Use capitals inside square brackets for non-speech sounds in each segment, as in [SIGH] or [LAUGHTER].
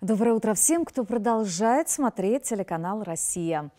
Доброе утро всем, кто продолжает смотреть телеканал «Россия».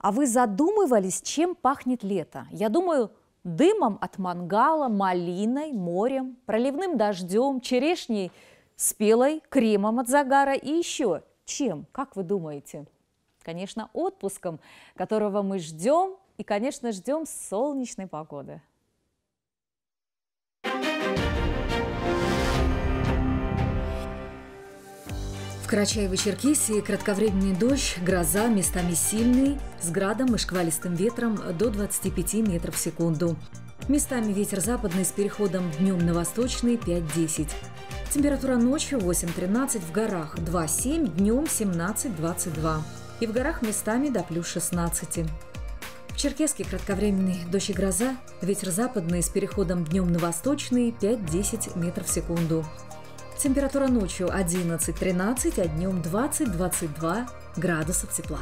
А вы задумывались, чем пахнет лето? Я думаю, дымом от мангала, малиной, морем, проливным дождем, черешней спелой, кремом от загара и еще чем, как вы думаете? Конечно, отпуском, которого мы ждем и, конечно, ждем солнечной погоды. Карачаево-Черкесии кратковременный дождь, гроза, местами сильный, с градом и шквалистым ветром до 25 метров в секунду. Местами ветер западный с переходом днем на восточный 5-10. Температура ночью 8-13, в горах 2-7, днем 17-22. И в горах местами до плюс 16. В Черкеске кратковременный дождь и гроза, ветер западный с переходом днем на восточный 5-10 метров в секунду. Температура ночью 11-13, а днем 20-22 градусов тепла.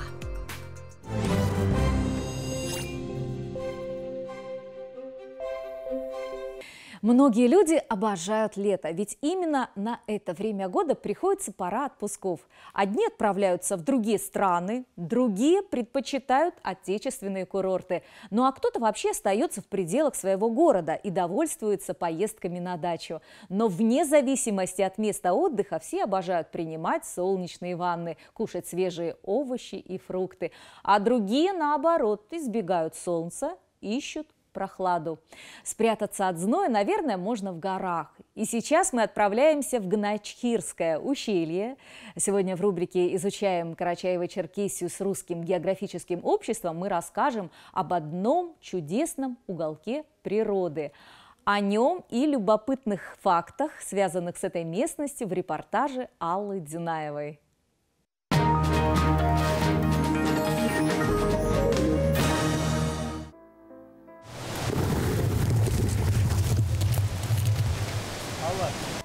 Многие люди обожают лето, ведь именно на это время года приходится пора отпусков. Одни отправляются в другие страны, другие предпочитают отечественные курорты. Ну а кто-то вообще остается в пределах своего города и довольствуется поездками на дачу. Но вне зависимости от места отдыха все обожают принимать солнечные ванны, кушать свежие овощи и фрукты. А другие, наоборот, избегают солнца, ищут прохладу. Спрятаться от зноя, наверное, можно в горах. И сейчас мы отправляемся в Гначхирское ущелье. Сегодня в рубрике «Изучаем Карачаево-Черкесию с русским географическим обществом» мы расскажем об одном чудесном уголке природы. О нем и любопытных фактах, связанных с этой местностью, в репортаже Аллы Динаевой.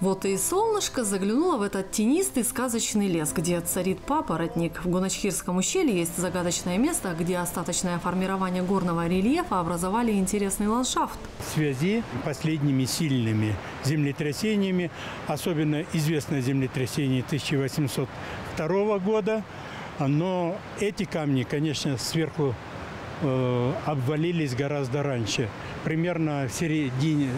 Вот и солнышко заглянуло в этот тенистый сказочный лес, где царит папоротник. В Гуначхирском ущелье есть загадочное место, где остаточное формирование горного рельефа образовали интересный ландшафт. В связи с последними сильными землетрясениями, особенно известное землетрясение 1802 года, но эти камни, конечно, сверху э, обвалились гораздо раньше. Примерно в середине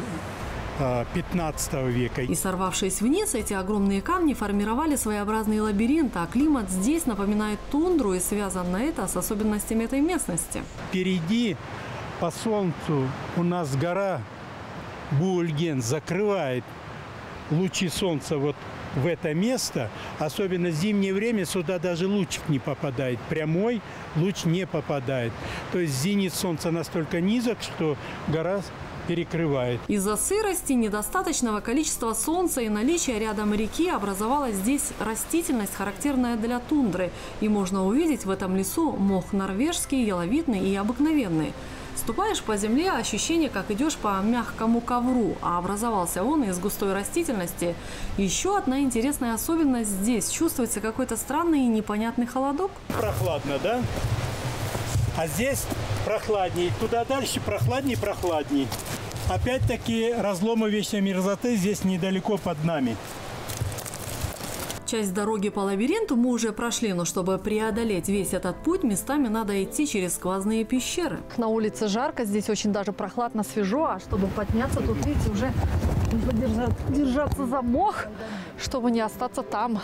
15 века. И сорвавшись вниз, эти огромные камни формировали своеобразный лабиринт, а климат здесь напоминает тундру и связан на это с особенностями этой местности. Впереди по солнцу у нас гора Бульген закрывает лучи солнца вот в это место, особенно в зимнее время, сюда даже лучик не попадает. Прямой луч не попадает. То есть зенит солнца настолько низок, что гора перекрывает. Из-за сырости, недостаточного количества солнца и наличия рядом реки образовалась здесь растительность, характерная для тундры. И можно увидеть в этом лесу мох норвежский, яловидный и обыкновенный. Ступаешь по земле, ощущение, как идешь по мягкому ковру, а образовался он из густой растительности. Еще одна интересная особенность здесь. Чувствуется какой-то странный и непонятный холодок. Прохладно, да? А здесь прохладней. Туда дальше прохладней, прохладней. Опять-таки разломы вечной мерзоты здесь недалеко под нами. Часть дороги по лабиринту мы уже прошли, но чтобы преодолеть весь этот путь, местами надо идти через сквозные пещеры. На улице жарко, здесь очень даже прохладно, свежо, а чтобы подняться, тут, видите, уже [LAUGHS] держаться, держаться за мох, чтобы не остаться там.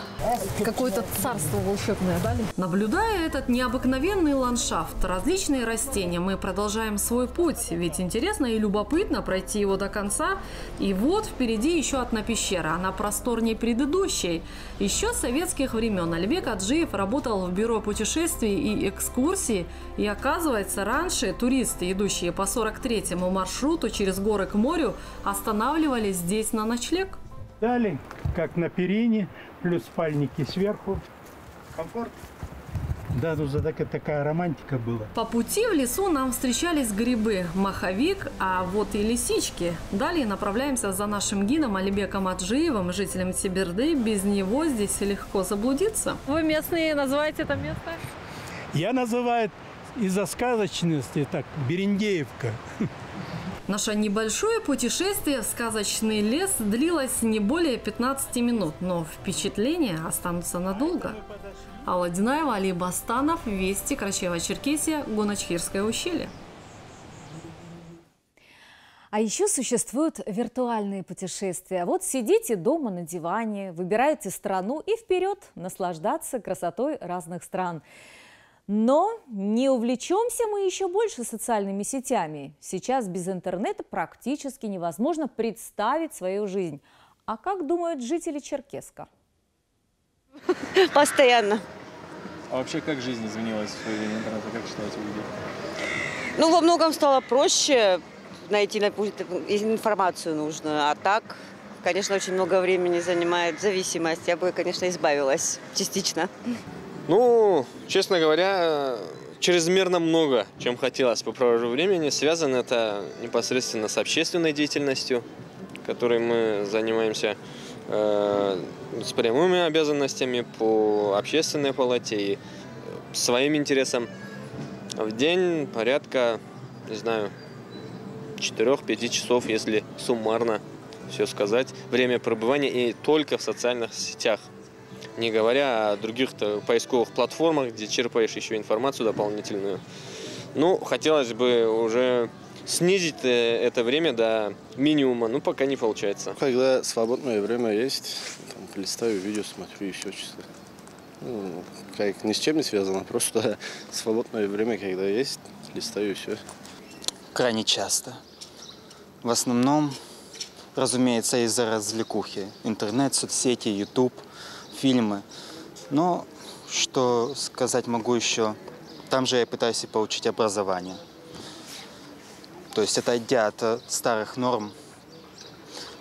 Какое-то царство волшебное, да? Наблюдая этот необыкновенный ландшафт, различные растения, мы продолжаем свой путь. Ведь интересно и любопытно пройти его до конца. И вот впереди еще одна пещера. Она просторнее предыдущей. Еще с советских времен Альбек Аджиев работал в бюро путешествий и экскурсий. И оказывается, раньше туристы, идущие по 43-му маршруту через горы к морю, останавливались здесь на ночлег. Далее, как на перине, плюс спальники сверху. Комфорт. Да, ну за такая, такая романтика была. По пути в лесу нам встречались грибы, маховик, а вот и лисички. Далее направляемся за нашим гидом Алибеком Аджиевым, жителем Сибирды. Без него здесь легко заблудиться. Вы местные называете это место? Я называю из-за сказочности так Берендеевка. Наше небольшое путешествие в сказочный лес длилось не более 15 минут, но впечатления останутся надолго. Алла Динаева, Али Бастанов, Вести, Карачаево-Черкесия, Гоночхирское ущелье. А еще существуют виртуальные путешествия. Вот сидите дома на диване, выбираете страну и вперед наслаждаться красотой разных стран. Но не увлечемся мы еще больше социальными сетями. Сейчас без интернета практически невозможно представить свою жизнь. А как думают жители Черкеска? Постоянно. А вообще как жизнь изменилась в появлении интернета? Как считаете, люди? Ну, во многом стало проще найти информацию нужную. А так, конечно, очень много времени занимает зависимость. Я бы, конечно, избавилась частично. Ну, честно говоря, чрезмерно много, чем хотелось по провожу времени. Связано это непосредственно с общественной деятельностью, которой мы занимаемся э, с прямыми обязанностями по общественной палате и своим интересам. В день порядка, не знаю, 4-5 часов, если суммарно все сказать, время пребывания и только в социальных сетях – не говоря о других поисковых платформах, где черпаешь еще информацию дополнительную. Ну, хотелось бы уже снизить э, это время до минимума, ну, пока не получается. Когда свободное время есть, там, листаю видео, смотрю и все чисто. Ну, как ни с чем не связано, [LAUGHS] просто свободное время, когда есть, листаю и все. Крайне часто. В основном, разумеется, из-за развлекухи. Интернет, соцсети, YouTube – фильмы. Но что сказать могу еще, там же я пытаюсь и получить образование. То есть отойдя от старых норм,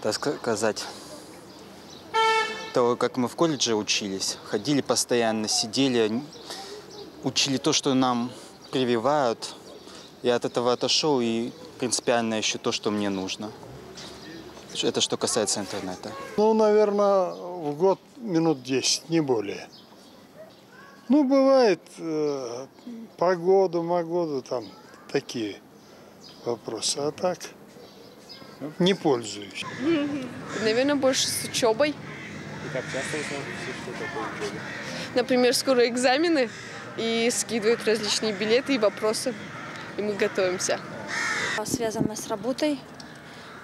так сказать, того, как мы в колледже учились, ходили постоянно, сидели, учили то, что нам прививают. Я от этого отошел и принципиально ищу то, что мне нужно. Это что касается интернета. Ну, наверное, в год минут 10, не более. Ну, бывает э, погоду, погоду, там такие вопросы. А так не пользуюсь. Наверное, больше с учебой. И как часто вы смотрите, что такое учеба? Например, скоро экзамены и скидывают различные билеты и вопросы. И мы готовимся. Связано с работой.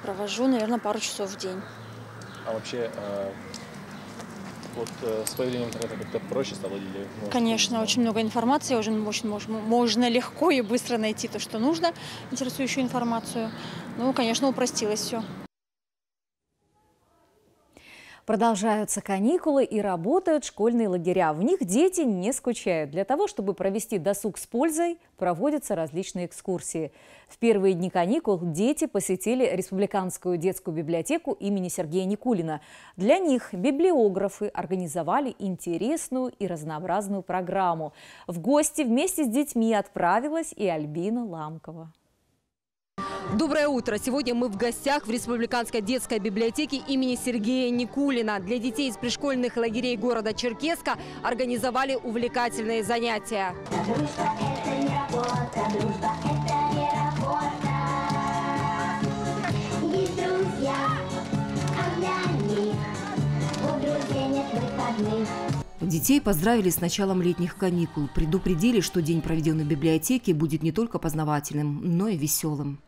Провожу, наверное, пару часов в день. А вообще э, вот э, с появлением интернета как-то проще стало или? Может, Конечно, очень много информации, уже очень, можно, можно легко и быстро найти то, что нужно, интересующую информацию. Ну, конечно, упростилось все. Продолжаются каникулы и работают школьные лагеря. В них дети не скучают. Для того, чтобы провести досуг с пользой, проводятся различные экскурсии. В первые дни каникул дети посетили Республиканскую детскую библиотеку имени Сергея Никулина. Для них библиографы организовали интересную и разнообразную программу. В гости вместе с детьми отправилась и Альбина Ламкова. Доброе утро! Сегодня мы в гостях в Республиканской детской библиотеке имени Сергея Никулина. Для детей из пришкольных лагерей города Черкеска организовали увлекательные занятия. Дружба – это не работа, дружба – это не работа. Есть друзья, а для них у друзей нет выходных. Детей поздравили с началом летних каникул. Предупредили, что день, проведенный в библиотеке, будет не только познавательным, но и веселым.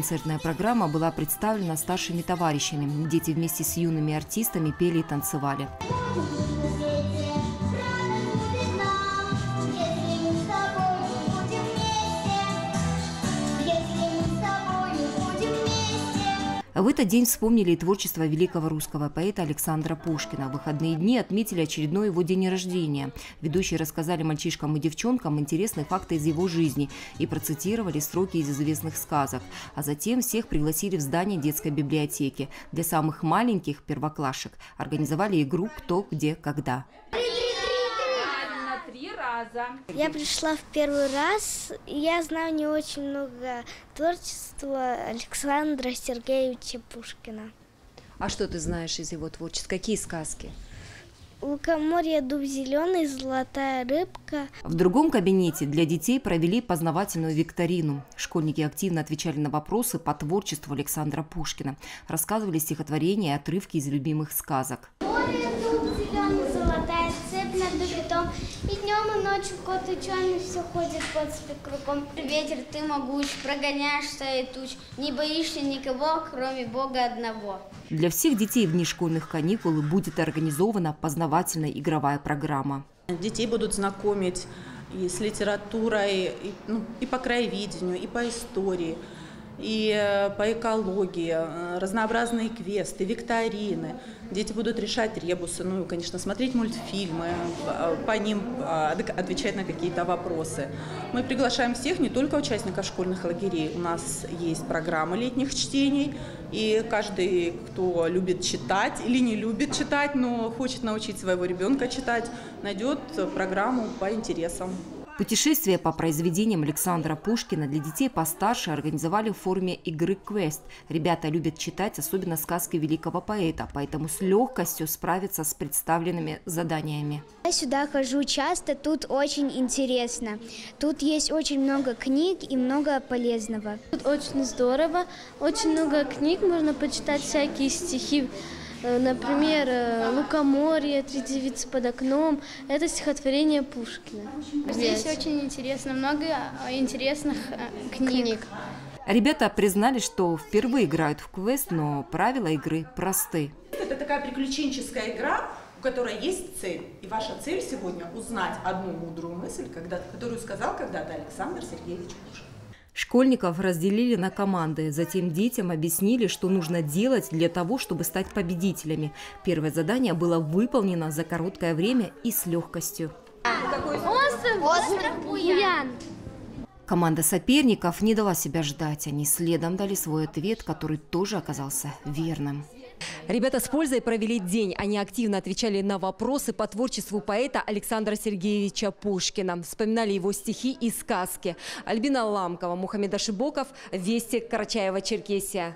Концертная программа была представлена старшими товарищами. Дети вместе с юными артистами пели и танцевали. В этот день вспомнили и творчество великого русского поэта Александра Пушкина. В выходные дни отметили очередной его день рождения. Ведущие рассказали мальчишкам и девчонкам интересные факты из его жизни и процитировали строки из известных сказок. А затем всех пригласили в здание детской библиотеки. Для самых маленьких первоклашек организовали игру «Кто, где, когда». Три. Раза. Я пришла в первый раз. Я знаю не очень много творчества Александра Сергеевича Пушкина. А что ты знаешь из его творчества? Какие сказки? Лукоморье, дуб зеленый, золотая рыбка. В другом кабинете для детей провели познавательную викторину. Школьники активно отвечали на вопросы по творчеству Александра Пушкина. Рассказывали стихотворения и отрывки из любимых сказок. Море, дуб зеленый, золотая цепь над дубитом. И днем, и ночью кот ученый все ходит под кругом. Ветер, ты могуч, прогоняешь стаи туч, не боишься никого, кроме Бога одного. Для всех детей в дни школьных каникул будет организована познавательная игровая программа. Детей будут знакомить и с литературой, и, ну, и по краеведению, и по истории, и э, по экологии, э, разнообразные квесты, викторины. Дети будут решать ребусы, ну и, конечно, смотреть мультфильмы, э, по ним отвечать на какие-то вопросы. Мы приглашаем всех, не только участников школьных лагерей. У нас есть программа летних чтений, и каждый, кто любит читать или не любит читать, но хочет научить своего ребенка читать, найдет программу по интересам. Путешествие по произведениям Александра Пушкина для детей постарше организовали в форме игры «Квест». Ребята любят читать, особенно сказки великого поэта, поэтому с легкостью справятся с представленными заданиями. Я сюда хожу часто, тут очень интересно. Тут есть очень много книг и много полезного. Тут очень здорово, очень много книг, можно почитать всякие стихи например, э, «Лукоморье», «Три девицы под окном» – это стихотворение Пушкина. Здесь очень интересно, много э, интересных книг. книг. Ребята признали, что впервые играют в квест, но правила игры просты. Это такая приключенческая игра, у которой есть цель. И ваша цель сегодня узнать одну мудрую мысль, когда, которую сказал когда-то Александр Сергеевич Пушкин. Школьников разделили на команды, затем детям объяснили, что нужно делать для того, чтобы стать победителями. Первое задание было выполнено за короткое время и с легкостью. Остров, Остров Буян. Команда соперников не дала себя ждать. Они следом дали свой ответ, который тоже оказался верным. Ребята с пользой провели день. Они активно отвечали на вопросы по творчеству поэта Александра Сергеевича Пушкина. Вспоминали его стихи и сказки. Альбина Ламкова, Мухаммед Ашибоков, Вести, Карачаева-Черкесия.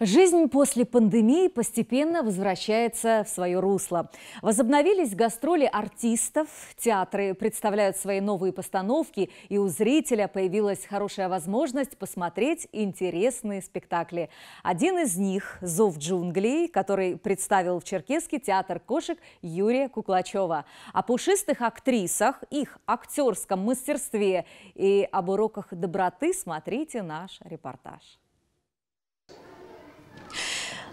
Жизнь после пандемии постепенно возвращается в свое русло. Возобновились гастроли артистов, театры представляют свои новые постановки, и у зрителя появилась хорошая возможность посмотреть интересные спектакли. Один из них – «Зов джунглей», который представил в Черкесский театр кошек Юрия Куклачева. О пушистых актрисах, их актерском мастерстве и об уроках доброты смотрите наш репортаж.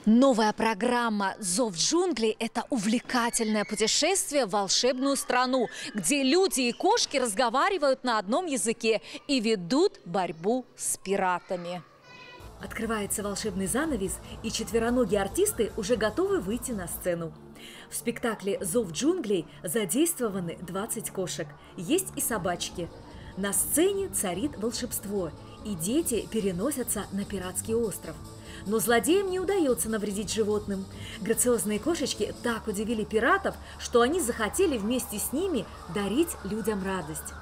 Новая программа «Зов джунглей» – это увлекательное путешествие в волшебную страну, где люди и кошки разговаривают на одном языке и ведут борьбу с пиратами. Открывается волшебный занавес, и четвероногие артисты уже готовы выйти на сцену. В спектакле «Зов джунглей» задействованы 20 кошек. Есть и собачки. На сцене царит волшебство, и дети переносятся на пиратский остров – но злодеям не удается навредить животным. Грациозные кошечки так удивили пиратов, что они захотели вместе с ними дарить людям радость.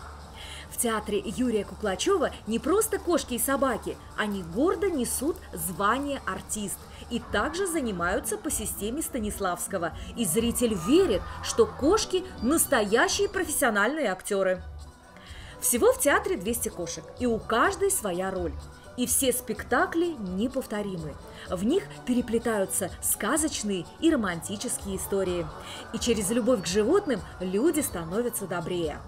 В театре Юрия Куклачева не просто кошки и собаки, они гордо несут звание артист и также занимаются по системе Станиславского. И зритель верит, что кошки – настоящие профессиональные актеры. Всего в театре 200 кошек, и у каждой своя роль. И все спектакли неповторимы. В них переплетаются сказочные и романтические истории. И через любовь к животным люди становятся добрее.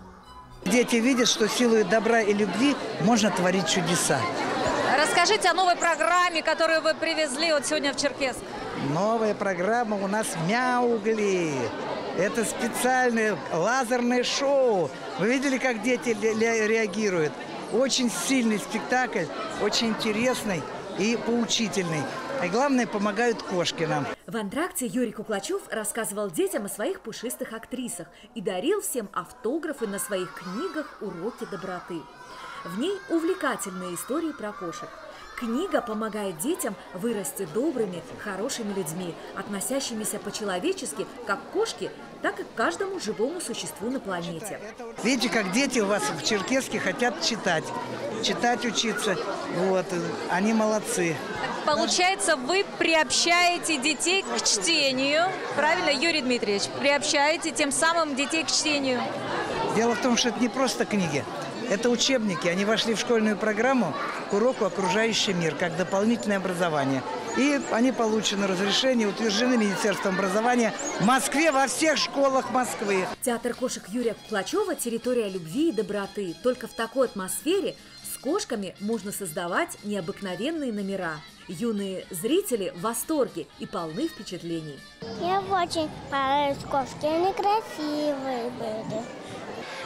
Дети видят, что силой добра и любви можно творить чудеса. Расскажите о новой программе, которую вы привезли вот сегодня в Черкесск. Новая программа у нас «Мяугли». Это специальное лазерное шоу. Вы видели, как дети реагируют? Очень сильный спектакль, очень интересный и поучительный. И главное, помогают кошки нам. В антракте Юрий Куклачев рассказывал детям о своих пушистых актрисах и дарил всем автографы на своих книгах «Уроки доброты». В ней увлекательные истории про кошек. Книга помогает детям вырасти добрыми, хорошими людьми, относящимися по-человечески как к кошке, так и к каждому живому существу на планете. Видите, как дети у вас в Черкеске хотят читать, читать, учиться. Вот, они молодцы. Получается, вы приобщаете детей к чтению, правильно, Юрий Дмитриевич? Приобщаете тем самым детей к чтению. Дело в том, что это не просто книги. Это учебники. Они вошли в школьную программу к уроку «Окружающий мир» как дополнительное образование. И они получены разрешение, утверждены Министерством образования в Москве, во всех школах Москвы. Театр кошек Юрия Куклачева – территория любви и доброты. Только в такой атмосфере с кошками можно создавать необыкновенные номера. Юные зрители в восторге и полны впечатлений. Мне очень понравились кошки, они красивые были.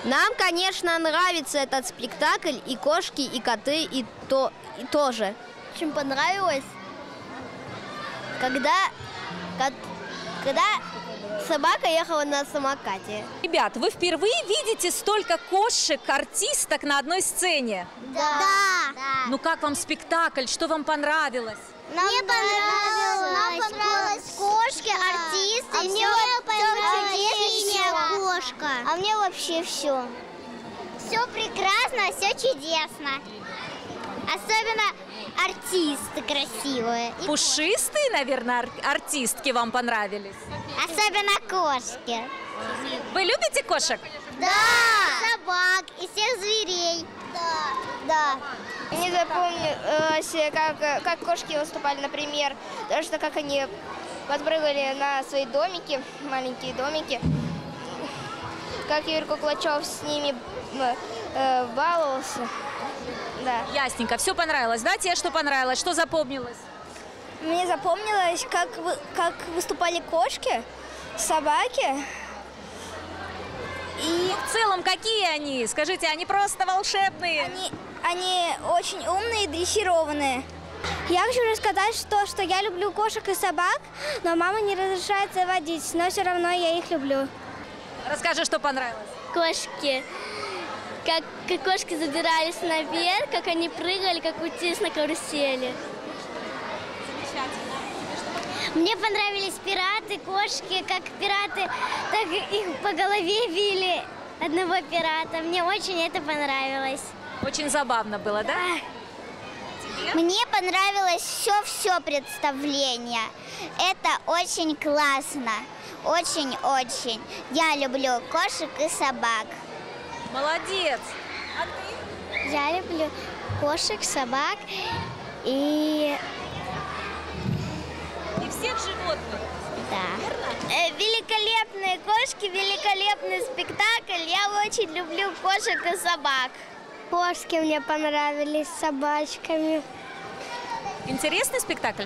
Нам, конечно, нравится этот спектакль, и кошки, и коты, и то и тоже. Очень понравилось, когда, когда собака ехала на самокате. Ребят, вы впервые видите столько кошек, артисток на одной сцене? Да. да. Ну как вам спектакль? Что вам понравилось? Нам Мне понравилось. Нам понравилось кошки, артисты. А мне чудесная кошка. А мне вообще все. Все прекрасно, все чудесно. Особенно артисты красивые. Пушистые, наверное, ар артистки вам понравились? Особенно кошки. Вы любите кошек? Да. Собак и всех зверей. Да. Да. Не запомнилось, как, как кошки выступали, например, то, что как они подпрыгали на свои домики, маленькие домики, как Юрий Куклачев с ними э, баловался. Да. Ясненько. Все понравилось, да? Тебе что понравилось? Что запомнилось? Мне запомнилось, как, вы, как выступали кошки, собаки. И в целом какие они? Скажите, они просто волшебные? Они, они очень умные и дрессированные. Я хочу рассказать, что, что я люблю кошек и собак, но мама не разрешает заводить, но все равно я их люблю. Расскажи, что понравилось. Кошки. Как, как кошки задирались наверх, как они прыгали, как утись на карусели. Мне понравились пираты, кошки, как пираты, так их по голове били одного пирата. Мне очень это понравилось. Очень забавно было, да? Мне понравилось все-все представление. Это очень классно. Очень-очень. Я люблю кошек и собак. Молодец! А ты? Я люблю кошек, собак и... Всех животных. Да. Верно? Э, великолепные кошки, великолепный спектакль. Я очень люблю кошек и собак. Кошки мне понравились с собачками. Интересный спектакль?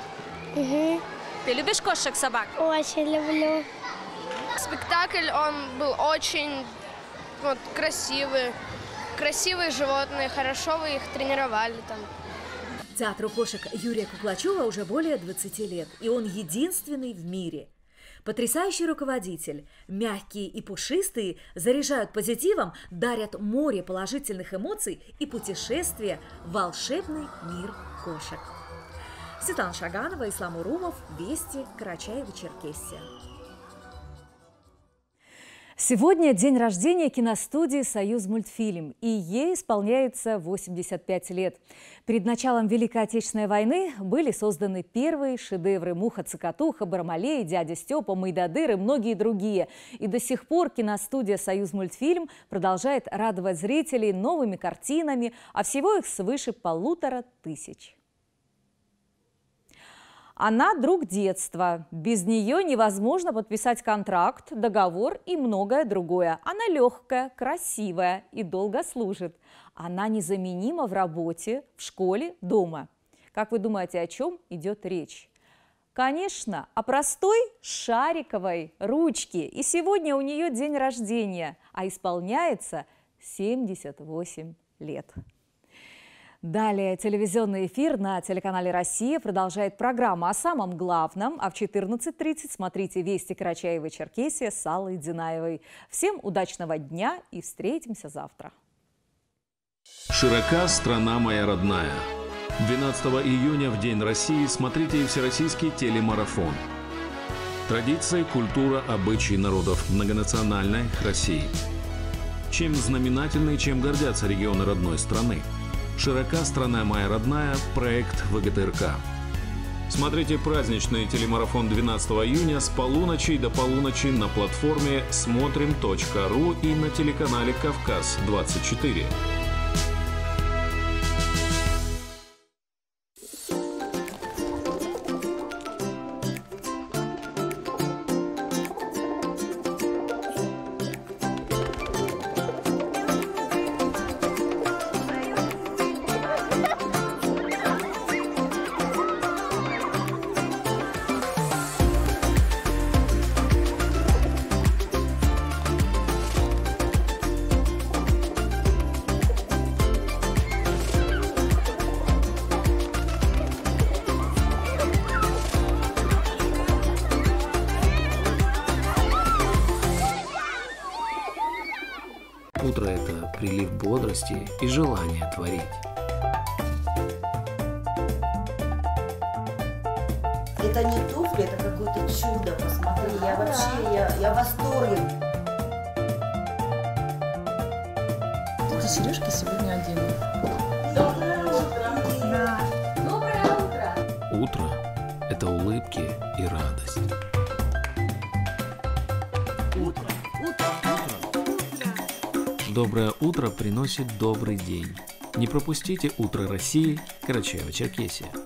Угу. Ты любишь кошек, собак? Очень люблю. Спектакль, он был очень вот, красивый. Красивые животные, хорошо вы их тренировали там. Театру кошек Юрия Куклачева уже более 20 лет, и он единственный в мире. Потрясающий руководитель, мягкие и пушистые, заряжают позитивом, дарят море положительных эмоций и путешествие в волшебный мир кошек. Светлана Шаганова, Ислам Урумов, Вести, Карачаево-Черкесия. Сегодня день рождения киностудии «Союз мультфильм», и ей исполняется 85 лет. Перед началом Великой Отечественной войны были созданы первые шедевры «Муха-цокотуха», «Бармалей», «Дядя Степа», «Майдадыр» и многие другие. И до сих пор киностудия «Союз мультфильм» продолжает радовать зрителей новыми картинами, а всего их свыше полутора тысяч. Она друг детства. Без нее невозможно подписать контракт, договор и многое другое. Она легкая, красивая и долго служит. Она незаменима в работе, в школе, дома. Как вы думаете, о чем идет речь? Конечно, о простой шариковой ручке. И сегодня у нее день рождения, а исполняется 78 лет. Далее телевизионный эфир на телеканале «Россия» продолжает программа о самом главном, а в 14.30 смотрите «Вести Карачаева-Черкесия» с Аллой Динаевой. Всем удачного дня и встретимся завтра. Широка страна моя родная. 12 июня в День России смотрите Всероссийский телемарафон. Традиции, культура, обычаи народов многонациональной России. Чем знаменательны чем гордятся регионы родной страны? Широка страна моя родная, проект ВГТРК. Смотрите праздничный телемарафон 12 июня с полуночи до полуночи на платформе смотрим.ру и на телеканале «Кавказ-24». Утро – это прилив бодрости и желания творить. Это не туфли, это какое-то чудо. Посмотри, я вообще, я, я в восторге. Эти сережки сегодня Доброе утро приносит добрый день. Не пропустите «Утро России» Карачаево-Черкесия.